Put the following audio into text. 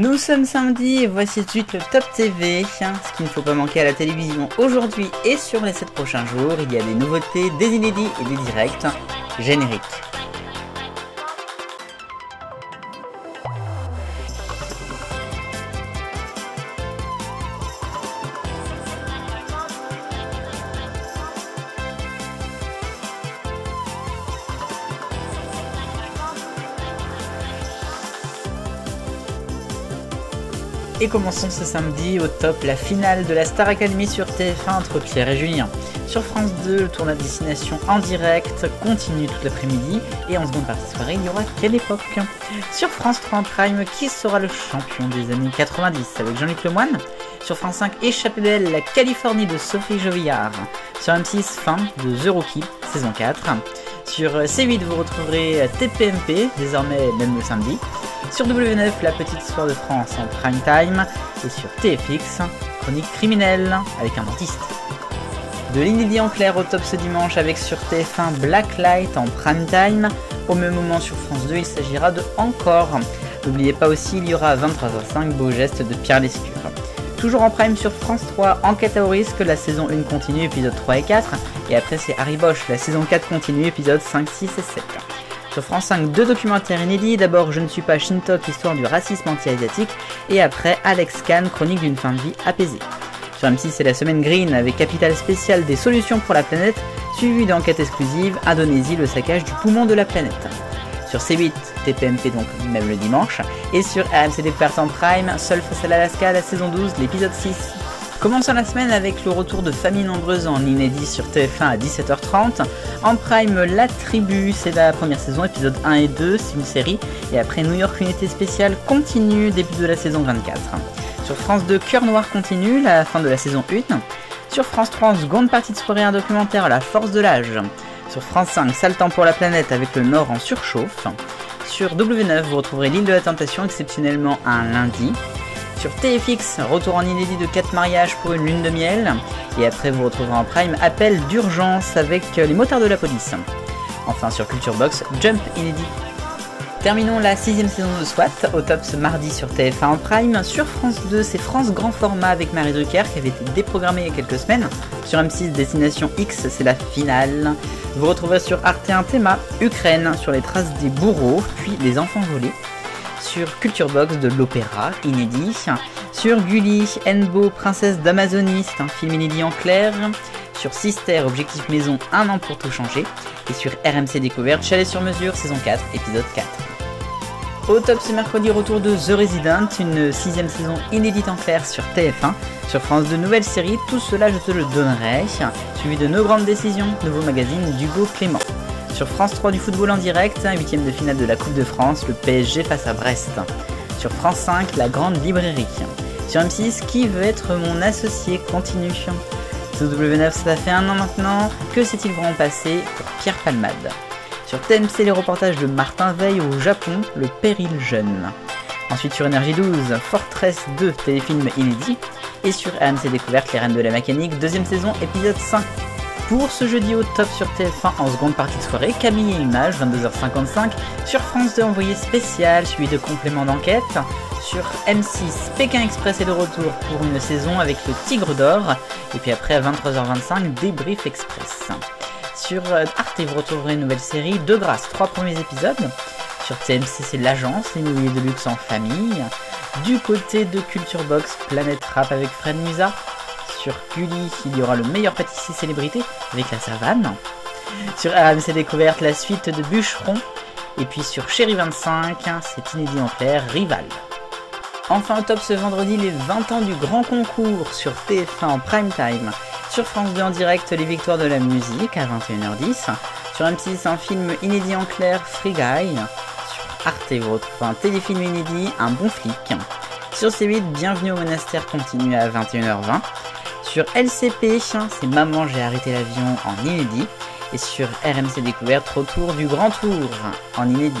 Nous sommes samedi et voici de suite le Top TV, ce qu'il ne faut pas manquer à la télévision aujourd'hui et sur les 7 prochains jours. Il y a des nouveautés, des inédits et des directs génériques. Et commençons ce samedi au top la finale de la Star Academy sur TF1 entre Pierre et Julien. Sur France 2, le tournoi de destination en direct continue toute l'après-midi et en seconde partie de soirée, il y aura quelle époque? Sur France 3 en prime, qui sera le champion des années 90 avec Jean-Luc Lemoyne? Sur France 5, Échappée belle, la Californie de Sophie Jovillard. Sur M6, fin de The Rookie, saison 4. Sur C8, vous retrouverez TPMP, désormais même le samedi. Sur W9, la petite histoire de France en prime time. Et sur TFX, chronique criminelle avec un dentiste. De l'inédit en clair au top ce dimanche avec sur TF1 Blacklight en prime time. Au même moment sur France 2, il s'agira de Encore. N'oubliez pas aussi, il y aura à 23h05 Beau geste de Pierre Lescure. Toujours en prime sur France 3, Enquête à haut la saison 1 continue, épisode 3 et 4. Et après c'est Harry Bosch, la saison 4 continue, épisode 5, 6 et 7. Sur France 5, deux documentaires inédits. D'abord, Je ne suis pas Shintok, histoire du racisme anti-asiatique. Et après, Alex Kahn, chronique d'une fin de vie apaisée. Sur M6, c'est la semaine green avec capital spécial des solutions pour la planète, suivi d'enquête exclusive Indonésie, le saccage du poumon de la planète. Sur C8, TPMP donc même le dimanche. Et sur AMC Découverte en Prime, Seul face à l'Alaska, la saison 12, l'épisode 6. Commençons la semaine avec le retour de Famille Nombreuse en inédit sur TF1 à 17h30. En prime, La Tribu, c'est la première saison, épisode 1 et 2, c'est une série. Et après New York Unité Spéciale continue, début de la saison 24. Sur France 2, Cœur Noir continue, la fin de la saison 1. Sur France 3, en seconde partie de soirée, un documentaire La Force de l'âge. Sur France 5, Sale temps pour la planète avec le Nord en surchauffe. Sur W9, vous retrouverez l'île de la Tentation exceptionnellement un lundi. Sur TFX, retour en inédit de 4 mariages pour une lune de miel. Et après, vous retrouverez en prime Appel d'urgence avec les motards de la police. Enfin, sur Culture Box, Jump inédit. Terminons la sixième saison de SWAT, au top ce mardi sur TF1 en prime. Sur France 2, c'est France Grand Format avec Marie Drucker qui avait été déprogrammée il y a quelques semaines. Sur M6, Destination X, c'est la finale. Vous retrouverez sur Arte un thème Ukraine, sur les traces des bourreaux, puis les enfants volés sur Culture Box de l'opéra inédit, sur Gulli, Enbo, Princesse d'Amazonie, c'est un film inédit en clair, sur Sister, Objectif Maison, Un an pour tout changer, et sur RMC Découverte, Chalet sur mesure, saison 4, épisode 4. Au top ce mercredi, retour de The Resident, une sixième saison inédite en clair sur TF1. Sur France de nouvelles séries, tout cela je te le donnerai. Suivi de nos grandes décisions, nouveau magazine d'Hugo Clément. Sur France 3 du football en direct, 8 de finale de la Coupe de France, le PSG face à Brest. Sur France 5, la grande librairie. Sur M6, qui veut être mon associé? Continue. Sur W9, ça fait un an maintenant. Que s'est-il vraiment passé? Pour Pierre Palmade Sur TMC, les reportages de Martin Veil au Japon, le péril jeune. Ensuite sur Énergie 12, Fortress 2, téléfilm inédit. Et sur AMC Découverte, Les Reines de la Mécanique, deuxième saison, épisode 5 pour ce jeudi au top sur TF1 en seconde partie de soirée, Camille et Images, 22h55, sur France 2 envoyé spécial, suivi de compléments d'enquête, sur M6, Pékin Express est de retour pour une saison avec le Tigre d'Or, et puis après à 23h25, Débrief Express. Sur euh, Arte, vous retrouverez une nouvelle série, De grâce, trois premiers épisodes. Sur TMC, c'est l'agence, l'immobilier de luxe en famille. Du côté de Culture Box, Planète Rap avec Fred Musa sur Gulli, il y aura le meilleur pâtissier célébrité avec la savane. Sur RMC Découverte, la suite de Bûcheron. Et puis sur Chéri 25, c'est inédit en clair, Rival. Enfin au top ce vendredi, les 20 ans du grand concours sur TF1 en prime time. Sur France 2 en direct, les victoires de la musique à 21h10. Sur M6, un film inédit en clair, Free Guy. Sur Arte, un téléfilm inédit, Un bon flic. Sur C8, Bienvenue au monastère continue à 21h20. Sur LCP, c'est Maman, j'ai arrêté l'avion en inédit. Et sur RMC Découverte, retour du grand tour en inédit.